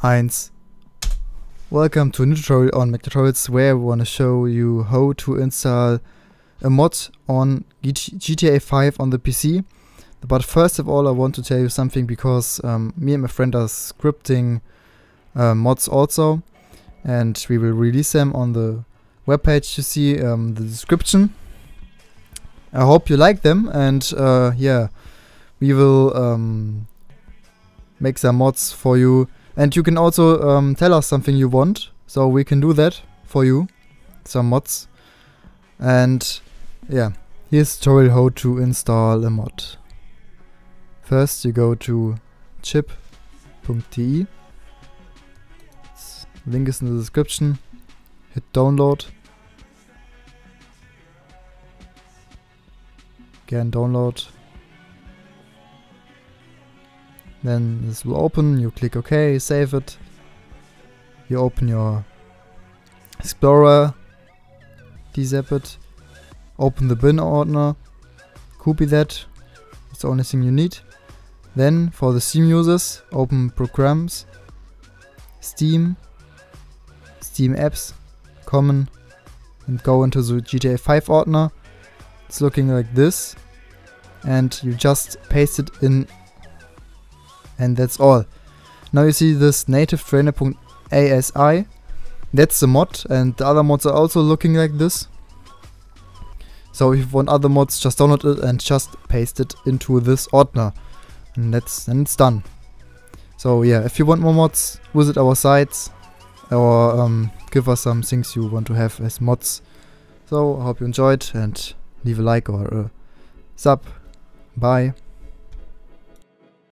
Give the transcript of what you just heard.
1. Welcome to a new tutorial on Mac Tutorials where I want to show you how to install a mod on GTA 5 on the PC. But first of all I want to tell you something because um, me and my friend are scripting uh, mods also and we will release them on the webpage you see um, the description. I hope you like them and uh, yeah we will um, make some mods for you and you can also um, tell us something you want, so we can do that for you, some mods. And yeah, here's tutorial how to install a mod. First you go to chip.de, link is in the description, hit download, again download, then this will open, you click OK, save it. You open your Explorer, dzap it, open the bin ordner, copy that, it's the only thing you need. Then for the Steam users, open Programs, Steam, Steam Apps, Common, and go into the GTA 5 ordner. It's looking like this, and you just paste it in and that's all. Now you see this native trainer.asi, that's the mod and the other mods are also looking like this. So if you want other mods, just download it and just paste it into this ordner. And that's then it's done. So yeah, if you want more mods, visit our sites or um, give us some things you want to have as mods. So I hope you enjoyed and leave a like or a sub. Bye.